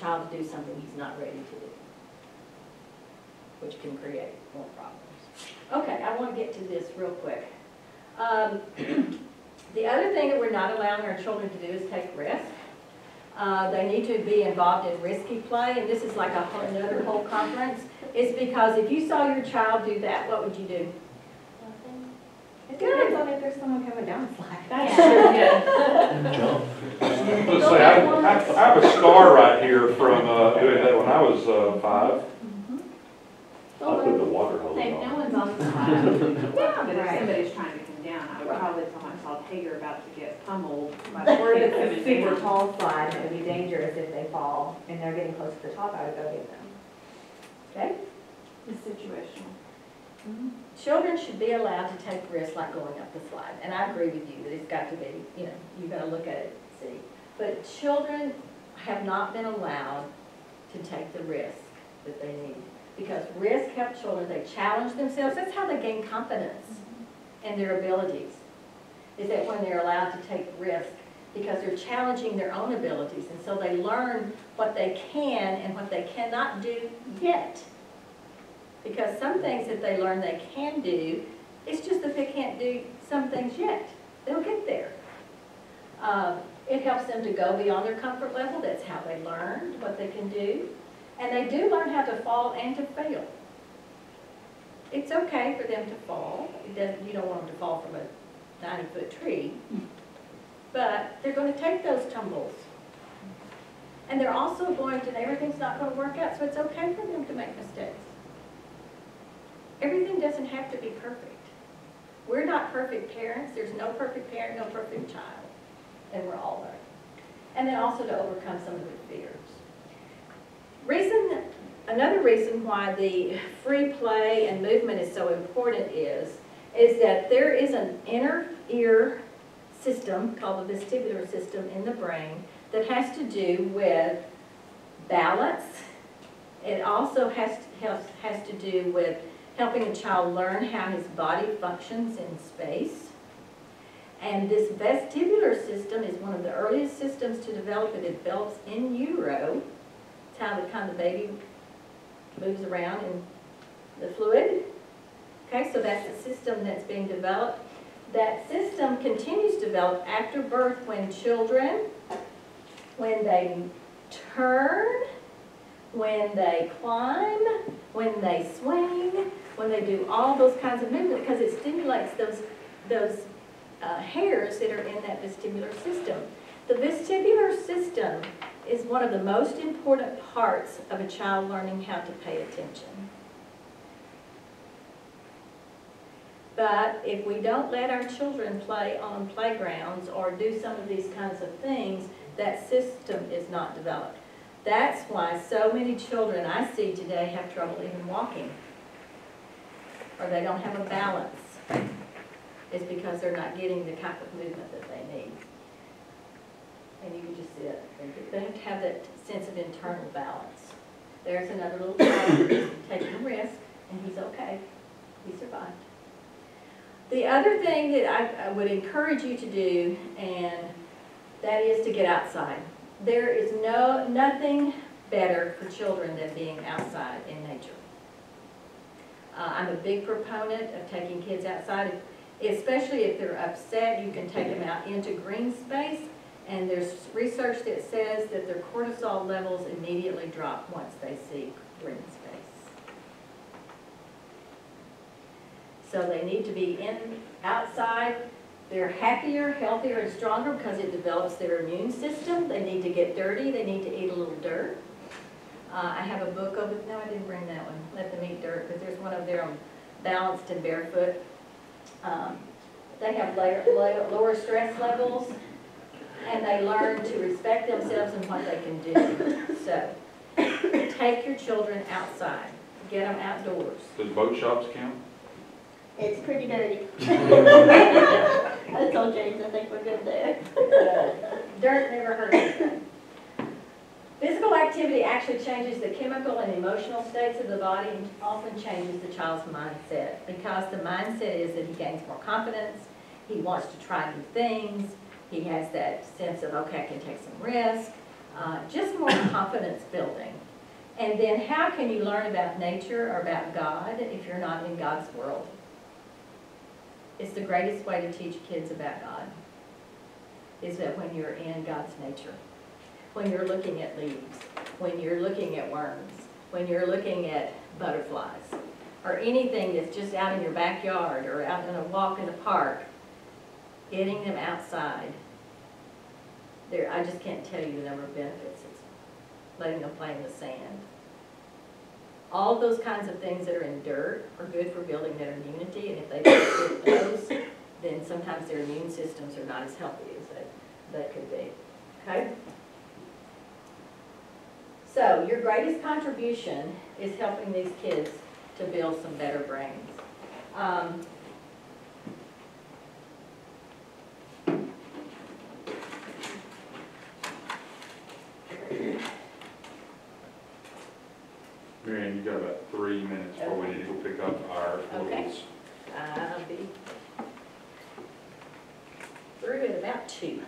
child to do something he's not ready to do, which can create more problems. Okay, I want to get to this real quick. Um, The other thing that we're not allowing our children to do is take risks. Uh, They need to be involved in risky play, and this is like a whole- another whole conference. It's because if you saw your child do that, what would you do? Nothing. It depends on if there's someone coming down the slide. That's true, yeah. Jump. Let's say, I, I I have a scar right here from, uh, doing that when I was, uh, five. I put the water hose Hey, no on. one's on the side. But if somebody's trying to come down, I would probably tell my child, hey, you're about to get pummeled by the Or kid if it's a super down. tall slide, it would be dangerous if they fall and they're getting close to the top, I would go get them. Okay? It's situational. Children should be allowed to take risks like going up the slide, and I agree with you that it's got to be, you know, you've gotta look at it, and see. But children have not been allowed to take the risk that they need. Because risk helps children, they challenge themselves, that's how they gain confidence in their abilities. Is that when they're allowed to take risk, because they're challenging their own abilities, and so they learn what they can and what they cannot do yet. Because some things that they learn they can do, it's just that they can't do some things yet. They'll get there. Um, It helps them to go beyond their comfort level, that's how they learn what they can do. And they do learn how to fall and to fail. It's okay for them to fall, you don't want them to fall from a ninety-foot tree. But they're gonna take those tumbles. And they're also going to, everything's not gonna work out, so it's okay for them to make mistakes. Everything doesn't have to be perfect. We're not perfect parents, there's no perfect parent, no perfect child, and we're all learning. And then also to overcome some of the fears. Reason, another reason why the free play and movement is so important is, is that there is an inner ear system called the vestibular system in the brain that has to do with balance. It also has, has, has to do with helping a child learn how his body functions in space. And this vestibular system is one of the earliest systems to develop. It develops in utero. It's how the kind of baby moves around in the fluid. Okay, so that's a system that's being developed. That system continues to develop after birth when children, when they turn, when they climb, when they swing, when they do all those kinds of movement, because it stimulates those, those uh, hairs that are in that vestibular system. The vestibular system is one of the most important parts of a child learning how to pay attention. But if we don't let our children play on playgrounds or do some of these kinds of things, that system is not developed. That's why so many children I see today have trouble even walking. Or they don't have a balance. It's because they're not getting the type of movement that they need. And you can just see it. They have to have that sense of internal balance. There's another little child taking a risk, and he's okay. He survived. The other thing that I, I would encourage you to do, and that is to get outside. There is no, nothing better for children than being outside in nature. Uh, I'm a big proponent of taking kids outside, especially if they're upset, you can take them out into green space. And there's research that says that their cortisol levels immediately drop once they see green space. So they need to be in, outside, they're happier, healthier, and stronger because it develops their immune system. They need to get dirty, they need to eat a little dirt. Uh, I have a book over, no, I didn't bring that one, Let Them Eat Dirt, because there's one over there on balanced and barefoot. Um, They have layer, layer- lower stress levels, and they learn to respect themselves and what they can do. So, take your children outside, get them outdoors. Does boat shops count? It's pretty dirty. I told James, I think we're good there. Dirt never hurts anything. Physical activity actually changes the chemical and emotional states of the body and often changes the child's mindset because the mindset is that he gains more confidence, he wants to try new things, he has that sense of, okay, I can take some risk, uh, just more confidence building. And then how can you learn about nature or about God if you're not in God's world? It's the greatest way to teach kids about God, is that when you're in God's nature, when you're looking at leaves, when you're looking at worms, when you're looking at butterflies, or anything that's just out in your backyard or out in a walk in the park, getting them outside. There, I just can't tell you the number of benefits. It's letting them play in the sand. All those kinds of things that are in dirt are good for building their immunity, and if they don't get those, then sometimes their immune systems are not as healthy as they, they could be. Okay? So your greatest contribution is helping these kids to build some better brains. Um, Maryann, you got about three minutes before we need to go pick up our Okay. rules. I'll be through in about two.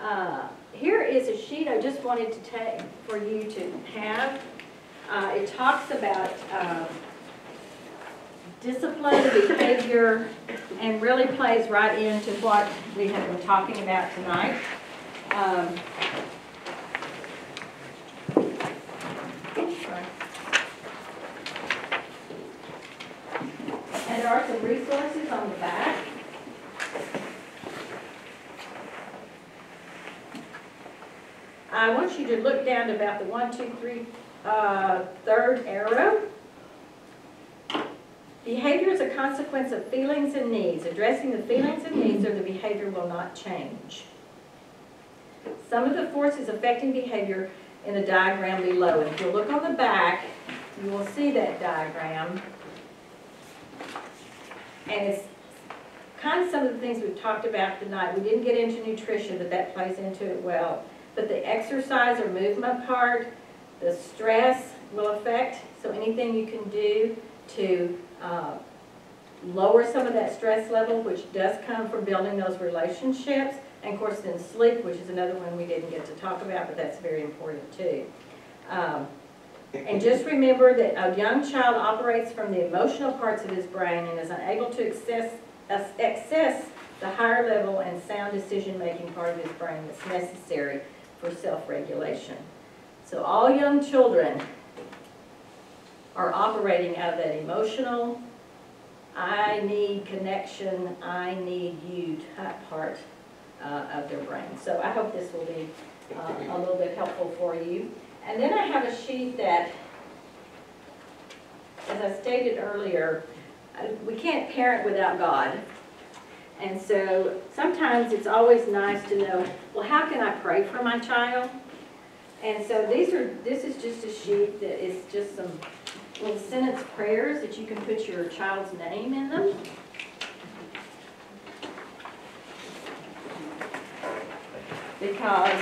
Uh, Here is a sheet I just wanted to take for you to have. Uh, It talks about um, discipline, behavior, and really plays right into what we have been talking about tonight. Um, sorry. And there are some resources on the back. I want you to look down to about the one, two, three, uh, third arrow. Behavior is a consequence of feelings and needs. Addressing the feelings and needs or the behavior will not change. Some of the forces affecting behavior in the diagram below. And if you look on the back, you will see that diagram. And it's kind of some of the things we've talked about tonight. We didn't get into nutrition, but that plays into it well. But the exercise or movement part, the stress will affect, so anything you can do to uh, lower some of that stress level, which does come from building those relationships. And of course, then sleep, which is another one we didn't get to talk about, but that's very important too. Um, and just remember that a young child operates from the emotional parts of his brain and is unable to access, access the higher level and sound decision-making part of his brain that's necessary for self-regulation. So all young children are operating out of that emotional, I need connection, I need you type part uh, of their brain. So I hope this will be uh, a little bit helpful for you. And then I have a sheet that, as I stated earlier, uh, we can't parent without God. And so sometimes it's always nice to know, well, how can I pray for my child? And so these are, this is just a sheet that is just some little sentence prayers that you can put your child's name in them. Because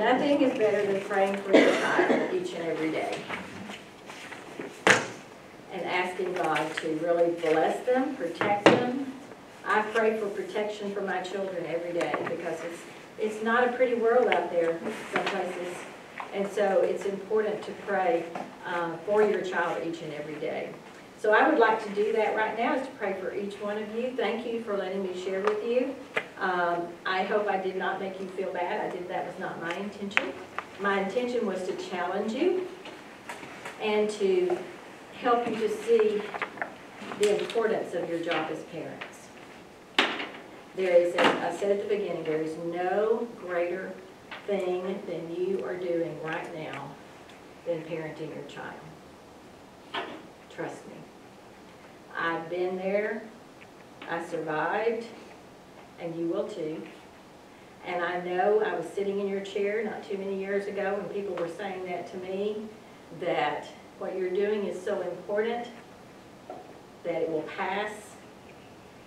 Nothing is better than praying for your child each and every day. And asking God to really bless them, protect them. I pray for protection for my children every day because it's, it's not a pretty world out there some places. And so it's important to pray uh, for your child each and every day. So I would like to do that right now, is to pray for each one of you. Thank you for letting me share with you. Um, I hope I did not make you feel bad. I did, that was not my intention. My intention was to challenge you and to help you to see the importance of your job as parents. There is, I said at the beginning, there is no greater thing than you are doing right now than parenting your child. Trust me. I've been there, I survived, and you will too. And I know I was sitting in your chair not too many years ago when people were saying that to me, that what you're doing is so important that it will pass.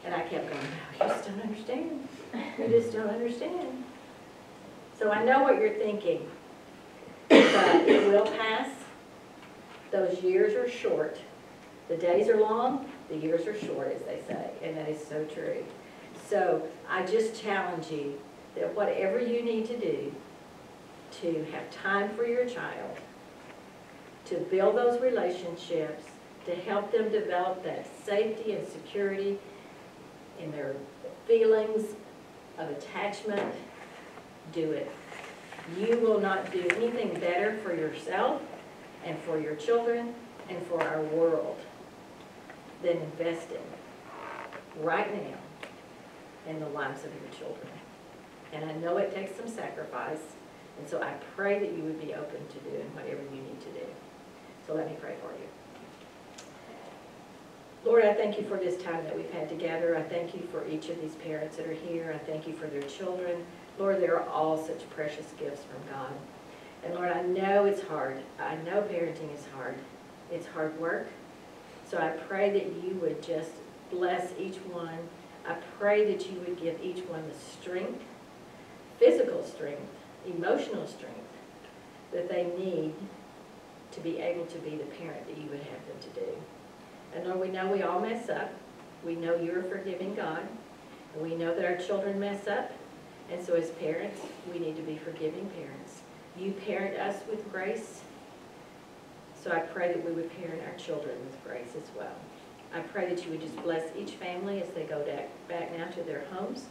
And I kept going, no, you just don't understand. You just don't understand. So I know what you're thinking, but it will pass. those years are short. The days are long, the years are short, as they say, and that is so true. So I just challenge you that whatever you need to do to have time for your child, to build those relationships, to help them develop that safety and security in their feelings of attachment, do it. You will not do anything better for yourself and for your children and for our world than investing right now in the lives of your children. And I know it takes some sacrifice, and so I pray that you would be open to doing whatever you need to do. So let me pray for you. Lord, I thank you for this time that we've had together. I thank you for each of these parents that are here. I thank you for their children. Lord, they are all such precious gifts from God. And Lord, I know it's hard. I know parenting is hard. It's hard work. So I pray that you would just bless each one. I pray that you would give each one the strength, physical strength, emotional strength that they need to be able to be the parent that you would have them to do. And Lord, we know we all mess up. We know you're a forgiving God. And we know that our children mess up. And so as parents, we need to be forgiving parents. You parent us with grace. So I pray that we would parent our children with grace as well. I pray that you would just bless each family as they go back, now to their homes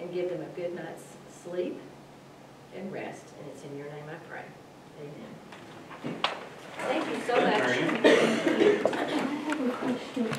and give them a good night's sleep and rest. And it's in your name I pray. Amen. Thank you so much.